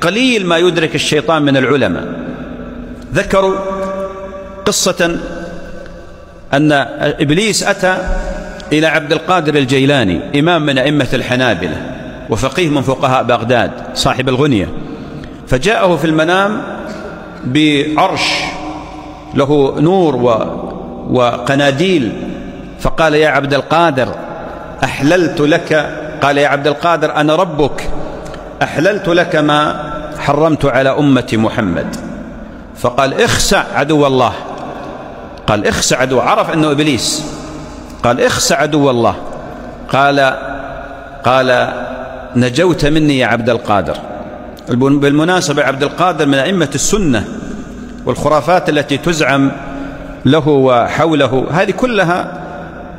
قليل ما يدرك الشيطان من العلماء. ذكروا قصة أن إبليس أتى إلى عبد القادر الجيلاني إمام من أئمة الحنابلة وفقيه من فقهاء بغداد صاحب الغنية. فجاءه في المنام بعرش له نور و وقناديل فقال يا عبد القادر أحللت لك؟ قال يا عبد القادر أنا ربك. أحللت لك ما حرمت على أمة محمد. فقال اخسع عدو الله. قال اخسع عدو عرف أنه إبليس. قال اخسع عدو الله. قال قال نجوت مني يا عبد القادر. بالمناسبة عبد القادر من أئمة السنة والخرافات التي تزعم له وحوله هذه كلها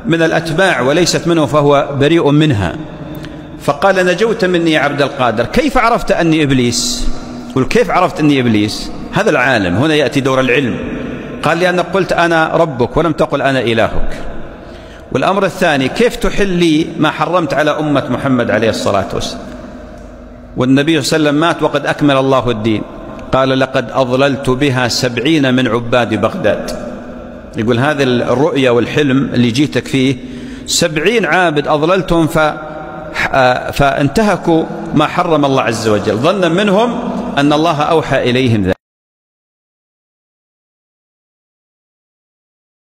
من الأتباع وليست منه فهو بريء منها. فقال نجوت مني يا عبد القادر كيف عرفت أني إبليس؟ قل كيف عرفت أني إبليس؟ هذا العالم هنا يأتي دور العلم. قال لأنك قلت أنا ربك ولم تقل أنا إلهك. والأمر الثاني كيف تحل لي ما حرمت على أمة محمد عليه الصلاة والسلام؟ والنبي صلى الله عليه وسلم مات وقد أكمل الله الدين. قال لقد أضللت بها سبعين من عباد بغداد. يقول هذه الرؤية والحلم اللي جيتك فيه سبعين عابد أضللتهم ف فانتهكوا ما حرم الله عز وجل. ظنا منهم أن الله أوحى إليهم ذلك.